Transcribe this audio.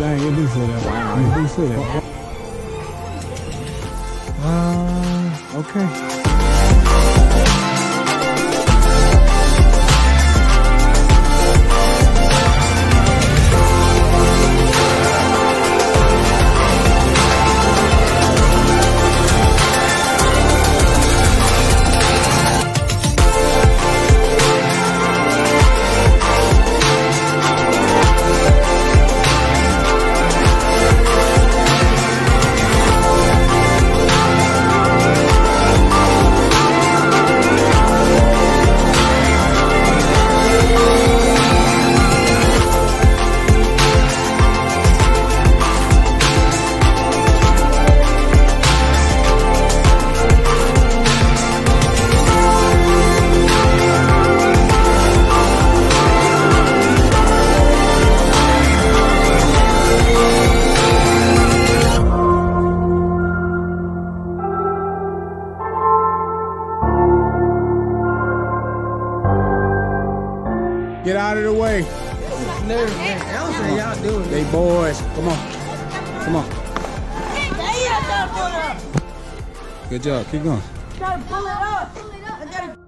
dang, it say that. Wow. It say that. Uh, okay. Get out of the way. Nerve, man. I don't say y'all doing. They boys. Come on. Come on. Hey, I gotta pull it up. Good job. Keep going. Gotta pull it up. I gotta